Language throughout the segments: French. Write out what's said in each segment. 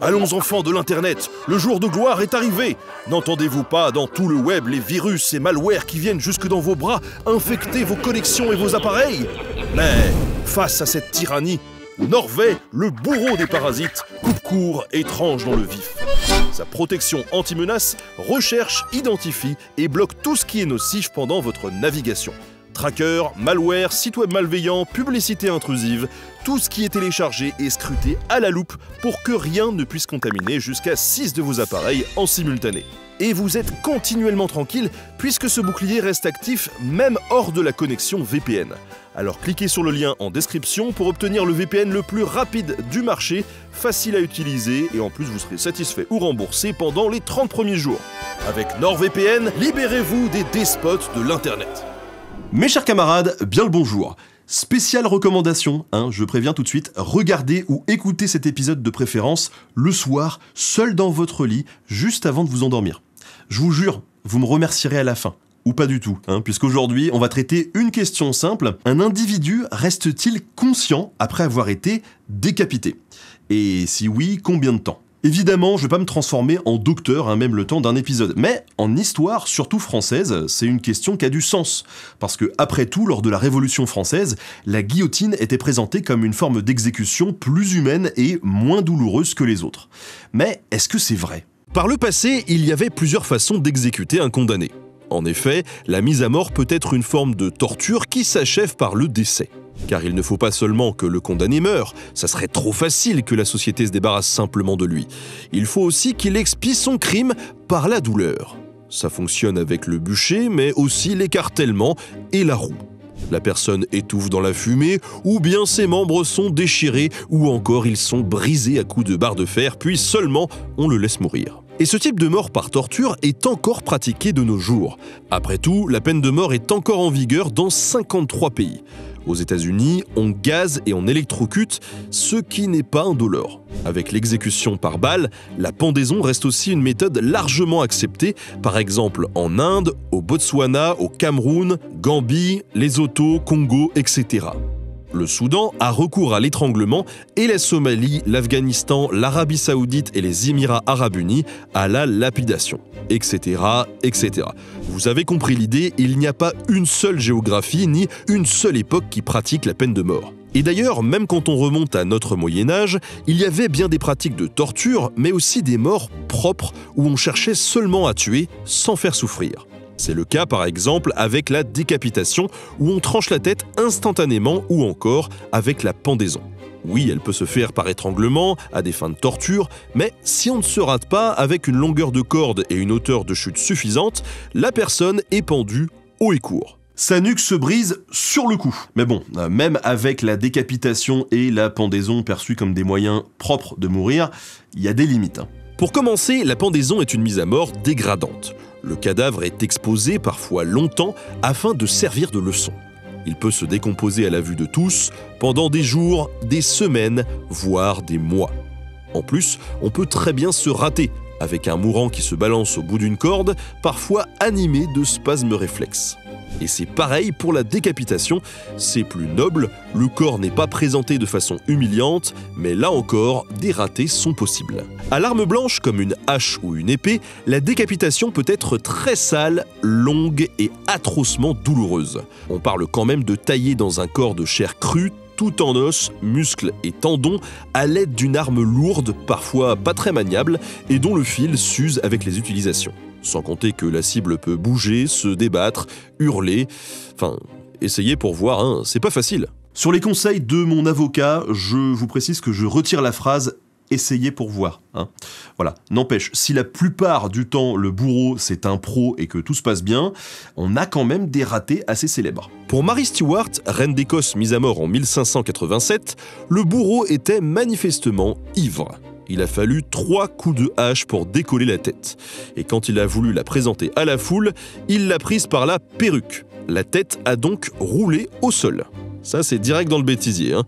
Allons enfants de l'Internet, le jour de gloire est arrivé. N'entendez-vous pas dans tout le web les virus et malwares qui viennent jusque dans vos bras infecter vos connexions et vos appareils? Mais face à cette tyrannie, Norvay, le bourreau des parasites, coupe court et tranche dans le vif. Sa protection anti-menace recherche, identifie et bloque tout ce qui est nocif pendant votre navigation. Tracker, malware, site web malveillant, publicité intrusive, tout ce qui est téléchargé est scruté à la loupe pour que rien ne puisse contaminer jusqu'à 6 de vos appareils en simultané. Et vous êtes continuellement tranquille puisque ce bouclier reste actif même hors de la connexion VPN. Alors cliquez sur le lien en description pour obtenir le VPN le plus rapide du marché, facile à utiliser et en plus vous serez satisfait ou remboursé pendant les 30 premiers jours. Avec NordVPN, libérez-vous des despotes de l'Internet. Mes chers camarades, bien le bonjour. Spéciale recommandation, hein, je préviens tout de suite, regardez ou écoutez cet épisode de préférence le soir, seul dans votre lit, juste avant de vous endormir. Je vous jure, vous me remercierez à la fin. Ou pas du tout, hein, puisqu'aujourd'hui on va traiter une question simple. Un individu reste-t-il conscient après avoir été décapité? Et si oui, combien de temps? Évidemment, je vais pas me transformer en docteur, hein, même le temps d'un épisode. Mais en histoire, surtout française, c'est une question qui a du sens. Parce que, après tout, lors de la Révolution française, la guillotine était présentée comme une forme d'exécution plus humaine et moins douloureuse que les autres. Mais est-ce que c'est vrai? Par le passé, il y avait plusieurs façons d'exécuter un condamné. En effet, la mise à mort peut être une forme de torture qui s'achève par le décès. Car il ne faut pas seulement que le condamné meure, ça serait trop facile que la société se débarrasse simplement de lui. Il faut aussi qu'il expie son crime par la douleur. Ça fonctionne avec le bûcher, mais aussi l'écartèlement et la roue. La personne étouffe dans la fumée, ou bien ses membres sont déchirés, ou encore ils sont brisés à coups de barre de fer, puis seulement on le laisse mourir. Et ce type de mort par torture est encore pratiqué de nos jours. Après tout, la peine de mort est encore en vigueur dans 53 pays. Aux États-Unis, on gaze et on électrocute, ce qui n'est pas indolore. Avec l'exécution par balle, la pendaison reste aussi une méthode largement acceptée, par exemple en Inde, au Botswana, au Cameroun, Gambie, Lesotho, Congo, etc. Le Soudan a recours à l'étranglement et la Somalie, l'Afghanistan, l'Arabie saoudite et les Émirats arabes unis à la lapidation, etc., etc. Vous avez compris l'idée, il n'y a pas une seule géographie ni une seule époque qui pratique la peine de mort. Et d'ailleurs, même quand on remonte à notre Moyen Âge, il y avait bien des pratiques de torture, mais aussi des morts propres où on cherchait seulement à tuer sans faire souffrir. C'est le cas par exemple avec la décapitation où on tranche la tête instantanément ou encore avec la pendaison. Oui, elle peut se faire par étranglement, à des fins de torture, mais si on ne se rate pas avec une longueur de corde et une hauteur de chute suffisante, la personne est pendue haut et court. Sa nuque se brise sur le coup. Mais bon, euh, même avec la décapitation et la pendaison perçues comme des moyens propres de mourir, il y a des limites. Pour commencer, la pendaison est une mise à mort dégradante. Le cadavre est exposé parfois longtemps afin de servir de leçon. Il peut se décomposer à la vue de tous pendant des jours, des semaines, voire des mois. En plus, on peut très bien se rater avec un mourant qui se balance au bout d'une corde, parfois animé de spasmes réflexes. Et c'est pareil pour la décapitation, c'est plus noble, le corps n'est pas présenté de façon humiliante, mais là encore, des ratés sont possibles. À l'arme blanche, comme une hache ou une épée, la décapitation peut être très sale, longue et atrocement douloureuse. On parle quand même de tailler dans un corps de chair crue tout en os, muscles et tendons, à l'aide d'une arme lourde, parfois pas très maniable, et dont le fil s'use avec les utilisations. Sans compter que la cible peut bouger, se débattre, hurler. Enfin, essayez pour voir, hein, c'est pas facile. Sur les conseils de mon avocat, je vous précise que je retire la phrase essayez pour voir. Hein. Voilà. N'empêche, si la plupart du temps le bourreau c'est un pro et que tout se passe bien, on a quand même des ratés assez célèbres. Pour Mary Stuart, reine d'Écosse mise à mort en 1587, le bourreau était manifestement ivre. Il a fallu trois coups de hache pour décoller la tête. Et quand il a voulu la présenter à la foule, il l'a prise par la perruque. La tête a donc roulé au sol. Ça, c'est direct dans le bêtisier. Hein.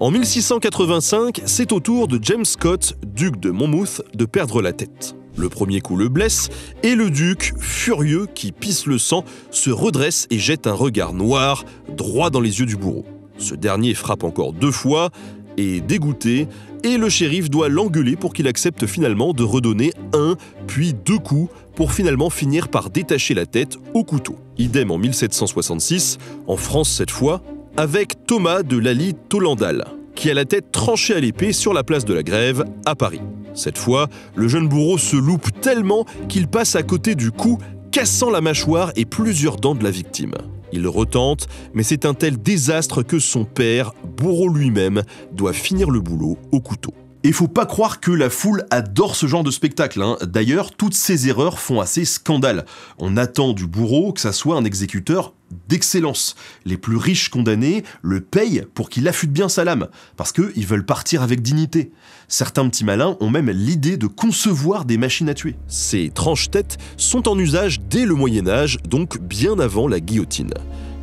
En 1685, c'est au tour de James Scott, duc de Monmouth, de perdre la tête. Le premier coup le blesse, et le duc, furieux, qui pisse le sang, se redresse et jette un regard noir droit dans les yeux du bourreau. Ce dernier frappe encore deux fois, et dégoûté, et le shérif doit l'engueuler pour qu'il accepte finalement de redonner un, puis deux coups pour finalement finir par détacher la tête au couteau. Idem en 1766, en France cette fois, avec Thomas de Lally Tolandal, qui a la tête tranchée à l'épée sur la place de la Grève à Paris. Cette fois, le jeune bourreau se loupe tellement qu'il passe à côté du cou, cassant la mâchoire et plusieurs dents de la victime. Il retente, mais c'est un tel désastre que son père, bourreau lui-même, doit finir le boulot au couteau. Et faut pas croire que la foule adore ce genre de spectacle. Hein. D'ailleurs, toutes ces erreurs font assez scandale. On attend du bourreau que ça soit un exécuteur d'excellence. Les plus riches condamnés le payent pour qu'il affûte bien sa lame, parce qu'ils veulent partir avec dignité. Certains petits malins ont même l'idée de concevoir des machines à tuer. Ces tranches-têtes sont en usage dès le Moyen Âge, donc bien avant la guillotine.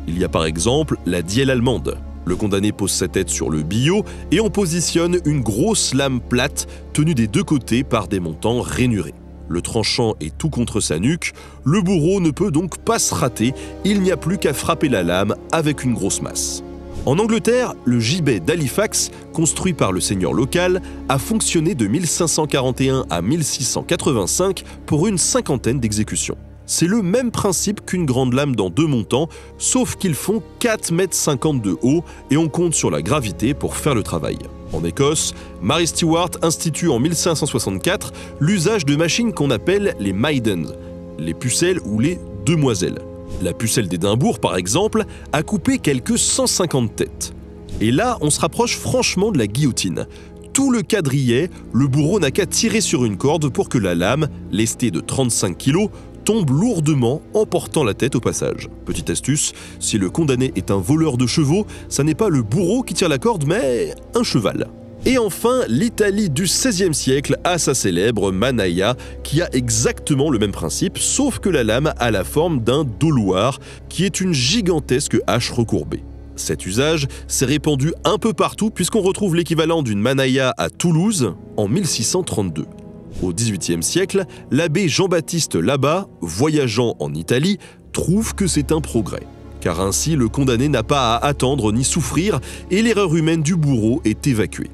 Il y a par exemple la dielle allemande. Le condamné pose sa tête sur le billot et on positionne une grosse lame plate tenue des deux côtés par des montants rainurés. Le tranchant est tout contre sa nuque, le bourreau ne peut donc pas se rater, il n'y a plus qu'à frapper la lame avec une grosse masse. En Angleterre, le gibet d'Halifax, construit par le seigneur local, a fonctionné de 1541 à 1685 pour une cinquantaine d'exécutions. C'est le même principe qu'une grande lame dans deux montants, sauf qu'ils font 4,50 m de haut et on compte sur la gravité pour faire le travail. En Écosse, Mary Stewart institue en 1564 l'usage de machines qu'on appelle les maidens, les pucelles ou les demoiselles. La pucelle d'Édimbourg, par exemple, a coupé quelques 150 têtes. Et là, on se rapproche franchement de la guillotine. Tout le quadrillet, le bourreau n'a qu'à tirer sur une corde pour que la lame, lestée de 35 kg, tombe lourdement, emportant la tête au passage. Petite astuce, si le condamné est un voleur de chevaux, ça n'est pas le bourreau qui tire la corde, mais un cheval. Et enfin, l'Italie du XVIe siècle a sa célèbre manaya, qui a exactement le même principe, sauf que la lame a la forme d'un doloir, qui est une gigantesque hache recourbée. Cet usage s'est répandu un peu partout puisqu'on retrouve l'équivalent d'une manaya à Toulouse en 1632. Au XVIIIe siècle, l'abbé Jean-Baptiste Labat, voyageant en Italie, trouve que c'est un progrès. Car ainsi, le condamné n'a pas à attendre ni souffrir et l'erreur humaine du bourreau est évacuée.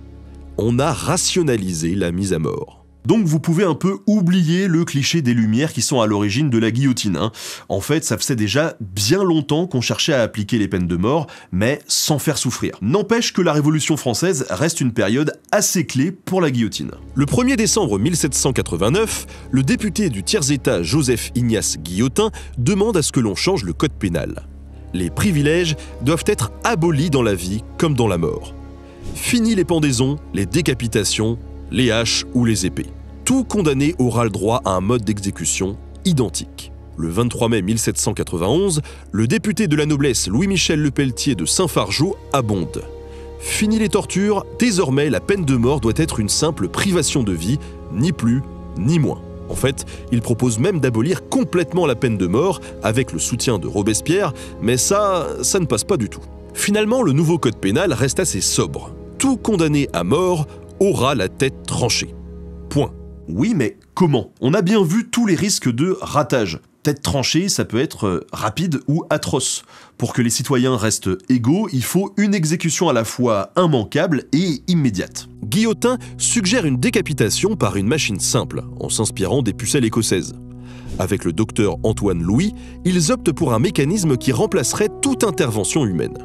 On a rationalisé la mise à mort. Donc vous pouvez un peu oublier le cliché des Lumières qui sont à l'origine de la guillotine. Hein. En fait, ça faisait déjà bien longtemps qu'on cherchait à appliquer les peines de mort, mais sans faire souffrir. N'empêche que la Révolution française reste une période assez clé pour la guillotine. Le 1er décembre 1789, le député du tiers-État Joseph Ignace Guillotin demande à ce que l'on change le code pénal. Les privilèges doivent être abolis dans la vie comme dans la mort. Fini les pendaisons, les décapitations, les haches ou les épées. Tout condamné aura le droit à un mode d'exécution identique. Le 23 mai 1791, le député de la noblesse Louis-Michel Lepelletier de Saint-Fargeau abonde. Fini les tortures, désormais la peine de mort doit être une simple privation de vie, ni plus ni moins. En fait, il propose même d'abolir complètement la peine de mort avec le soutien de Robespierre, mais ça, ça ne passe pas du tout. Finalement, le nouveau code pénal reste assez sobre. Tout condamné à mort aura la tête tranchée. Point. Oui, mais comment? On a bien vu tous les risques de ratage. Tête tranchée, ça peut être euh, rapide ou atroce. Pour que les citoyens restent égaux, il faut une exécution à la fois immanquable et immédiate. Guillotin suggère une décapitation par une machine simple, en s'inspirant des pucelles écossaises. Avec le docteur Antoine Louis, ils optent pour un mécanisme qui remplacerait toute intervention humaine.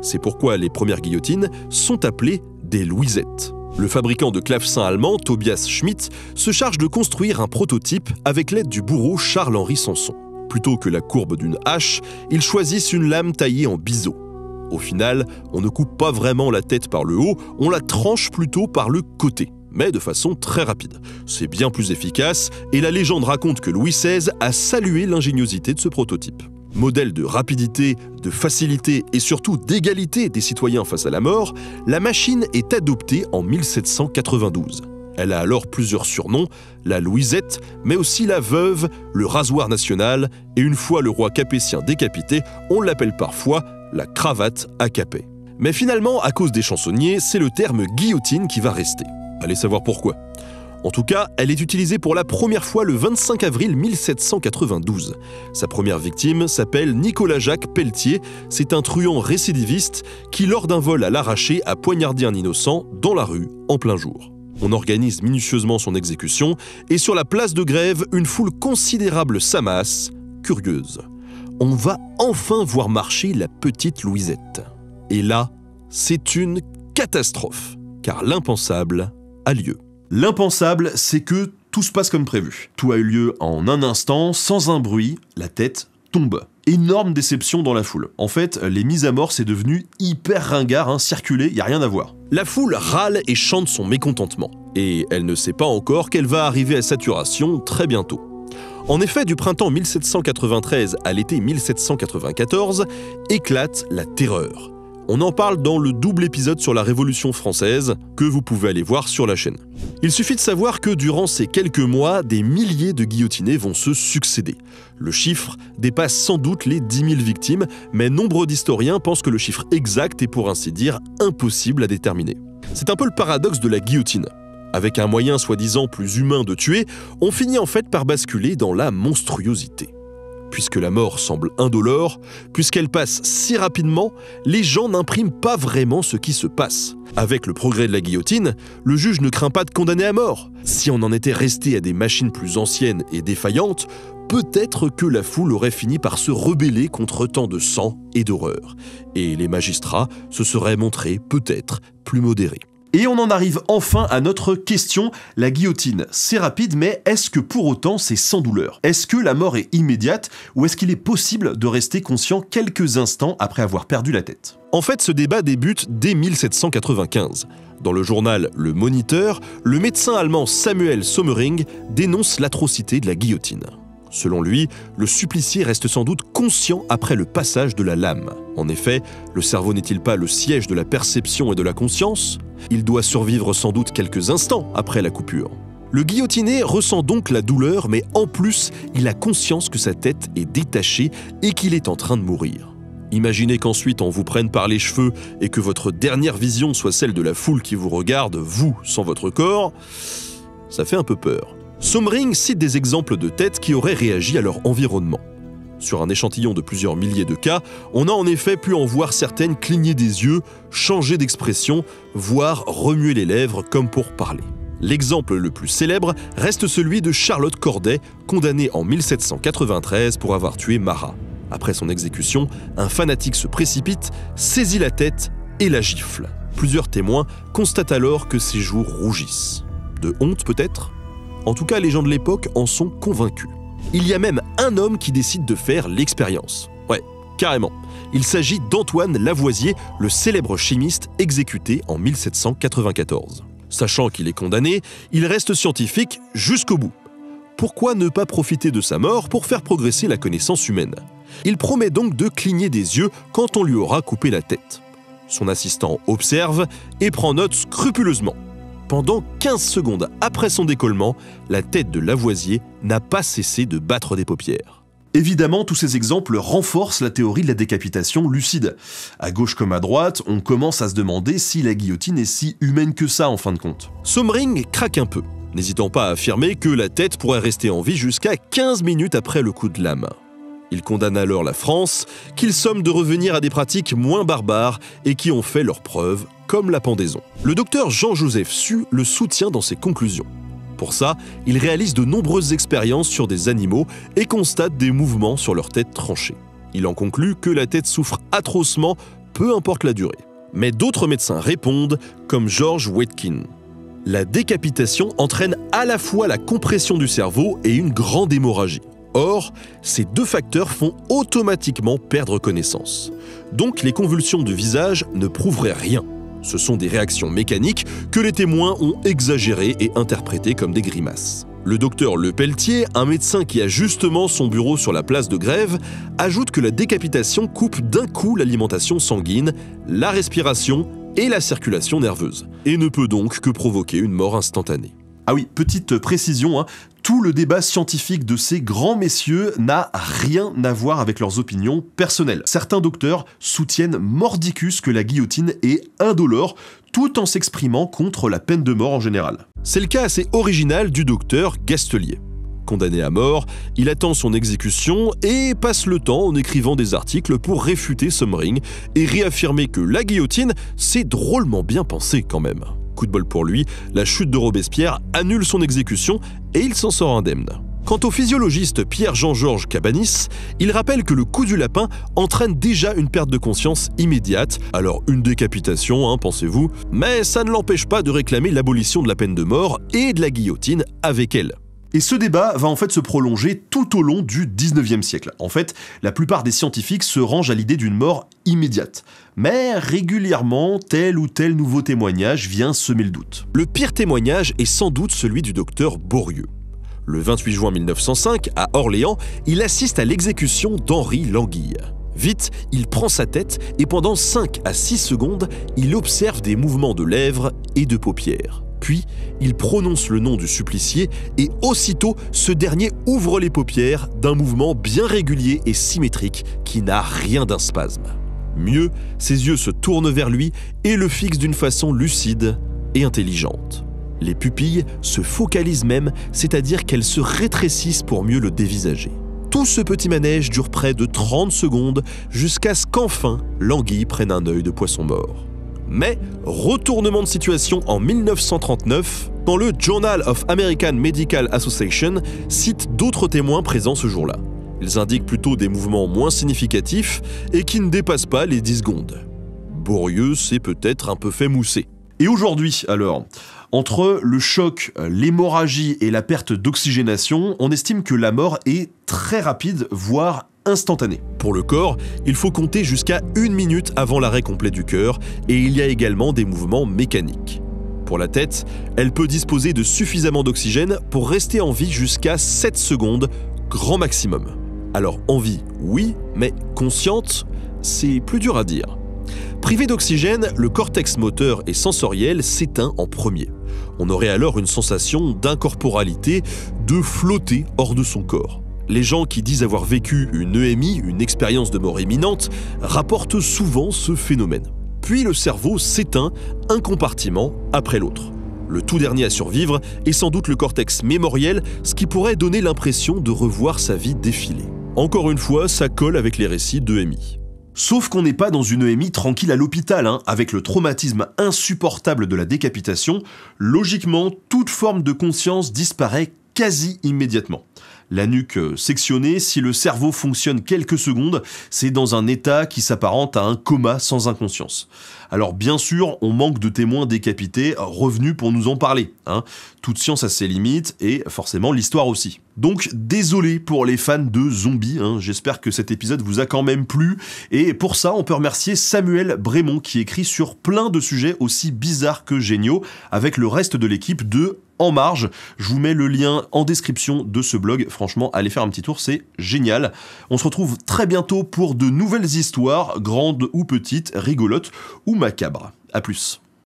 C'est pourquoi les premières guillotines sont appelées des Louisettes. Le fabricant de clavecins allemand, Tobias Schmidt, se charge de construire un prototype avec l'aide du bourreau Charles-Henri Sanson. Plutôt que la courbe d'une hache, ils choisissent une lame taillée en biseau. Au final, on ne coupe pas vraiment la tête par le haut, on la tranche plutôt par le côté, mais de façon très rapide. C'est bien plus efficace, et la légende raconte que Louis XVI a salué l'ingéniosité de ce prototype. Modèle de rapidité, de facilité et surtout d'égalité des citoyens face à la mort, la machine est adoptée en 1792. Elle a alors plusieurs surnoms, la Louisette, mais aussi la veuve, le rasoir national, et une fois le roi capétien décapité, on l'appelle parfois la cravate à capet. Mais finalement, à cause des chansonniers, c'est le terme guillotine qui va rester. Allez savoir pourquoi. En tout cas, elle est utilisée pour la première fois le 25 avril 1792. Sa première victime s'appelle Nicolas-Jacques Pelletier. C'est un truand récidiviste qui, lors d'un vol à l'arraché, a poignardé un innocent dans la rue en plein jour. On organise minutieusement son exécution et sur la place de grève, une foule considérable s'amasse, curieuse. On va enfin voir marcher la petite Louisette. Et là, c'est une catastrophe, car l'impensable a lieu. L'impensable, c'est que tout se passe comme prévu. Tout a eu lieu en un instant, sans un bruit, la tête tombe. Énorme déception dans la foule. En fait, les mises à mort, c'est devenu hyper ringard, hein, circuler, y a rien à voir. La foule râle et chante son mécontentement. Et elle ne sait pas encore qu'elle va arriver à saturation très bientôt. En effet, du printemps 1793 à l'été 1794, éclate la terreur. On en parle dans le double épisode sur la Révolution française que vous pouvez aller voir sur la chaîne. Il suffit de savoir que durant ces quelques mois, des milliers de guillotinés vont se succéder. Le chiffre dépasse sans doute les 10 000 victimes, mais nombre d'historiens pensent que le chiffre exact est pour ainsi dire impossible à déterminer. C'est un peu le paradoxe de la guillotine. Avec un moyen soi-disant plus humain de tuer, on finit en fait par basculer dans la monstruosité puisque la mort semble indolore, puisqu'elle passe si rapidement, les gens n'impriment pas vraiment ce qui se passe. Avec le progrès de la guillotine, le juge ne craint pas de condamner à mort. Si on en était resté à des machines plus anciennes et défaillantes, peut-être que la foule aurait fini par se rebeller contre tant de sang et d'horreur, et les magistrats se seraient montrés peut-être plus modérés. Et on en arrive enfin à notre question. La guillotine, c'est rapide, mais est-ce que pour autant c'est sans douleur? Est-ce que la mort est immédiate ou est-ce qu'il est possible de rester conscient quelques instants après avoir perdu la tête? En fait, ce débat débute dès 1795. Dans le journal Le Moniteur, le médecin allemand Samuel Sommering dénonce l'atrocité de la guillotine. Selon lui, le supplicié reste sans doute conscient après le passage de la lame. En effet, le cerveau n'est-il pas le siège de la perception et de la conscience? Il doit survivre sans doute quelques instants après la coupure. Le guillotiné ressent donc la douleur, mais en plus, il a conscience que sa tête est détachée et qu'il est en train de mourir. Imaginez qu'ensuite on vous prenne par les cheveux et que votre dernière vision soit celle de la foule qui vous regarde, vous, sans votre corps, ça fait un peu peur. Sommering cite des exemples de têtes qui auraient réagi à leur environnement. Sur un échantillon de plusieurs milliers de cas, on a en effet pu en voir certaines cligner des yeux, changer d'expression, voire remuer les lèvres comme pour parler. L'exemple le plus célèbre reste celui de Charlotte Corday, condamnée en 1793 pour avoir tué Marat. Après son exécution, un fanatique se précipite, saisit la tête et la gifle. Plusieurs témoins constatent alors que ses joues rougissent. De honte peut-être? En tout cas, les gens de l'époque en sont convaincus. Il y a même un homme qui décide de faire l'expérience. Ouais, carrément. Il s'agit d'Antoine Lavoisier, le célèbre chimiste exécuté en 1794. Sachant qu'il est condamné, il reste scientifique jusqu'au bout. Pourquoi ne pas profiter de sa mort pour faire progresser la connaissance humaine? Il promet donc de cligner des yeux quand on lui aura coupé la tête. Son assistant observe et prend note scrupuleusement. Pendant 15 secondes après son décollement, la tête de Lavoisier n'a pas cessé de battre des paupières. Évidemment, tous ces exemples renforcent la théorie de la décapitation lucide. À gauche comme à droite, on commence à se demander si la guillotine est si humaine que ça en fin de compte. Sommering craque un peu, n'hésitant pas à affirmer que la tête pourrait rester en vie jusqu'à 15 minutes après le coup de lame. Il condamne alors la France, qu'il somme de revenir à des pratiques moins barbares et qui ont fait leurs preuves, comme la pendaison. Le docteur Jean-Joseph Su le soutient dans ses conclusions. Pour ça, il réalise de nombreuses expériences sur des animaux et constate des mouvements sur leur tête tranchée. Il en conclut que la tête souffre atrocement, peu importe la durée. Mais d'autres médecins répondent, comme George Wetkin. La décapitation entraîne à la fois la compression du cerveau et une grande hémorragie. Or, ces deux facteurs font automatiquement perdre connaissance. Donc les convulsions du visage ne prouveraient rien. Ce sont des réactions mécaniques que les témoins ont exagérées et interprétées comme des grimaces. Le docteur Le Pelletier, un médecin qui a justement son bureau sur la place de grève, ajoute que la décapitation coupe d'un coup l'alimentation sanguine, la respiration et la circulation nerveuse, et ne peut donc que provoquer une mort instantanée. Ah oui, petite précision, hein. Tout le débat scientifique de ces grands messieurs n'a rien à voir avec leurs opinions personnelles. Certains docteurs soutiennent mordicus que la guillotine est indolore, tout en s'exprimant contre la peine de mort en général. C'est le cas assez original du docteur Gastelier. Condamné à mort, il attend son exécution et passe le temps en écrivant des articles pour réfuter Sommering et réaffirmer que la guillotine, c'est drôlement bien pensé quand même. Coup de bol pour lui, la chute de Robespierre annule son exécution et il s'en sort indemne. Quant au physiologiste Pierre-Jean-Georges Cabanis, il rappelle que le coup du lapin entraîne déjà une perte de conscience immédiate, alors une décapitation, hein, pensez-vous, mais ça ne l'empêche pas de réclamer l'abolition de la peine de mort et de la guillotine avec elle. Et ce débat va en fait se prolonger tout au long du 19e siècle. En fait, la plupart des scientifiques se rangent à l'idée d'une mort immédiate. Mais régulièrement, tel ou tel nouveau témoignage vient semer le doute. Le pire témoignage est sans doute celui du docteur Borieux. Le 28 juin 1905, à Orléans, il assiste à l'exécution d'Henri Languille. Vite, il prend sa tête et pendant 5 à 6 secondes, il observe des mouvements de lèvres et de paupières. Puis, il prononce le nom du supplicié et aussitôt, ce dernier ouvre les paupières d'un mouvement bien régulier et symétrique qui n'a rien d'un spasme. Mieux, ses yeux se tournent vers lui et le fixent d'une façon lucide et intelligente. Les pupilles se focalisent même, c'est-à-dire qu'elles se rétrécissent pour mieux le dévisager. Tout ce petit manège dure près de 30 secondes jusqu'à ce qu'enfin l'anguille prenne un œil de poisson mort. Mais retournement de situation en 1939, quand le Journal of American Medical Association cite d'autres témoins présents ce jour-là. Ils indiquent plutôt des mouvements moins significatifs et qui ne dépassent pas les 10 secondes. Bourrieux s'est peut-être un peu fait mousser. Et aujourd'hui, alors entre le choc, l'hémorragie et la perte d'oxygénation, on estime que la mort est très rapide, voire instantanée. Pour le corps, il faut compter jusqu'à une minute avant l'arrêt complet du cœur, et il y a également des mouvements mécaniques. Pour la tête, elle peut disposer de suffisamment d'oxygène pour rester en vie jusqu'à 7 secondes, grand maximum. Alors en vie, oui, mais consciente, c'est plus dur à dire. Privé d'oxygène, le cortex moteur et sensoriel s'éteint en premier. On aurait alors une sensation d'incorporalité, de flotter hors de son corps. Les gens qui disent avoir vécu une EMI, une expérience de mort imminente, rapportent souvent ce phénomène. Puis le cerveau s'éteint un compartiment après l'autre. Le tout dernier à survivre est sans doute le cortex mémoriel, ce qui pourrait donner l'impression de revoir sa vie défiler. Encore une fois, ça colle avec les récits d'EMI. Sauf qu'on n'est pas dans une EMI tranquille à l'hôpital, hein. avec le traumatisme insupportable de la décapitation, logiquement, toute forme de conscience disparaît quasi immédiatement. La nuque sectionnée, si le cerveau fonctionne quelques secondes, c'est dans un état qui s'apparente à un coma sans inconscience. Alors bien sûr, on manque de témoins décapités revenus pour nous en parler. Hein. Toute science a ses limites et forcément l'histoire aussi. Donc désolé pour les fans de zombies, hein. j'espère que cet épisode vous a quand même plu. Et pour ça, on peut remercier Samuel Brémond qui écrit sur plein de sujets aussi bizarres que géniaux avec le reste de l'équipe de en marge. Je vous mets le lien en description de ce blog. Franchement, allez faire un petit tour, c'est génial. On se retrouve très bientôt pour de nouvelles histoires, grandes ou petites, rigolotes ou macabres. A plus.